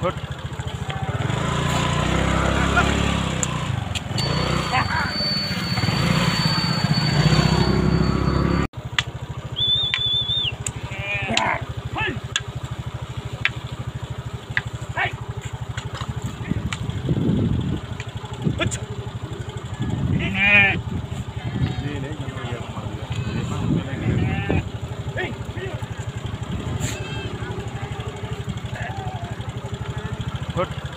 Good. Foot